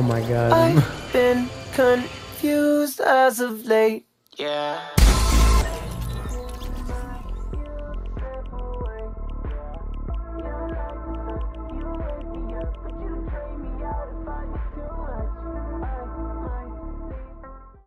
Oh my god. I've been confused as of late. Yeah.